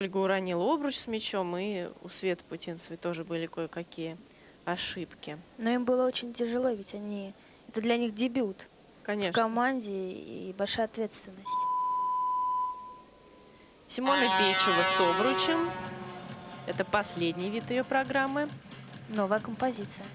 Ольга уронила обруч с мячом, и у Светы Путинцевой тоже были кое-какие ошибки. Но им было очень тяжело, ведь они это для них дебют в Конечно. команде и большая ответственность. Симона Печева с обручем. Это последний вид ее программы. Новая композиция.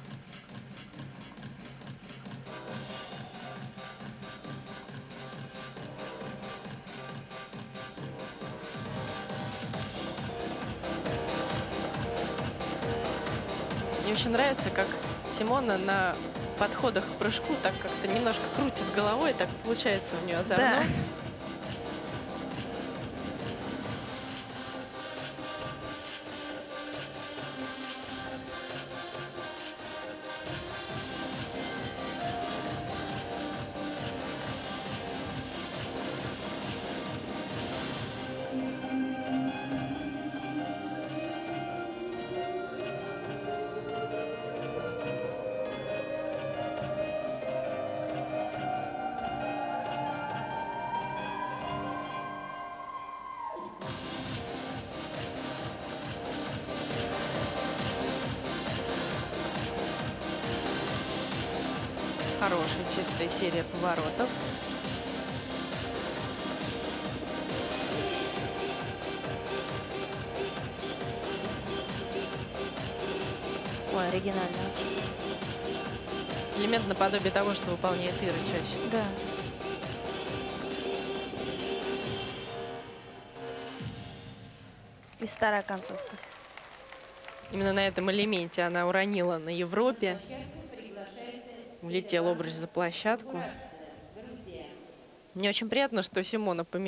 Мне очень нравится, как Симона на подходах к прыжку так как-то немножко крутит головой, так получается у нее озорно. Да. Хорошая чистая серия поворотов. Ой, оригинально. Элемент наподобие того, что выполняет Ира чаще. Да. И старая концовка. Именно на этом элементе она уронила на Европе. Улетел обруч за площадку. Мне очень приятно, что Симона поменяла.